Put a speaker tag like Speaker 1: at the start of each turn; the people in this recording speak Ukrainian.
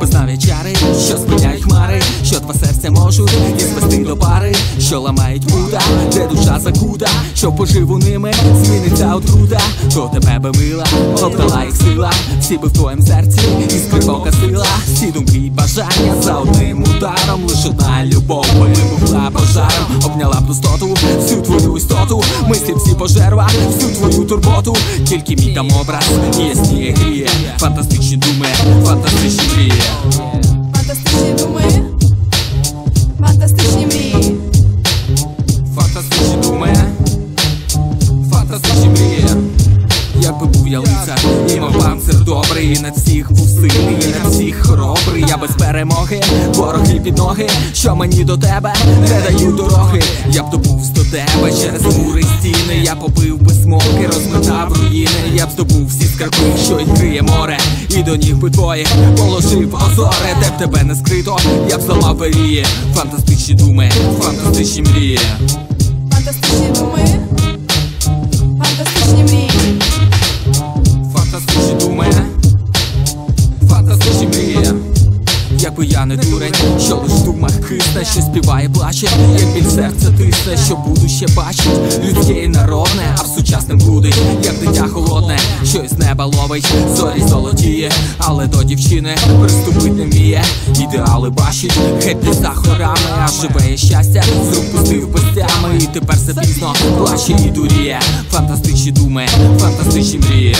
Speaker 1: без чари, що спиняють хмари, що два серця можуть і спасти до пари, що ламають куда, де душа закута, що поживу ними зміниться отруда, то тебе би мила, обдала їх сила, всі би в твоєму серці і скрипока сила, всі думки і бажання за одним ударом, лише одна любов вибухла пожаром, обняла б пустоту, всю твою істоту, мислі всі пожерва, всю твою турботу, тільки мій там образ, і ясніє гріє фантастичні думи, фантастичні мрії.
Speaker 2: Фантастичні думи, фантастичні мрії.
Speaker 1: Фантастичні думи, фантастичні мрії. Якби був я лицар, і мав панцир добрий, і над всіх був сильний, і над всіх хоробрий, я без перемоги, вороги під ноги, що мені до тебе не дають дороги. Я б добув до тебе через мури стіни, я побив би смоки, розметав руїни, я б здобув всі скарби, що й криє море, і до ніг би твоїх положив озоре, де б тебе не скрито, я б зламав перії, фантастичні думи, фантастичні мрії.
Speaker 2: Фантастичні думи, фантастичні мрії.
Speaker 1: Фантастичні думи, фантастичні мрії. Якби я не дурень, що лиш в що співає, плаче, як біль серця тисне, що буду ще бачить, людське і народне, а в сучасним будить, як дитя холодне, що із неба ловить, зорі золотіє, але до дівчини приступить не вміє, ідеали бачить, не за хорами, а живе щастя, з рук пустив пестями, і тепер все пізно плаче і дуріє.
Speaker 2: Фантастичні думи, фантастичні мрії.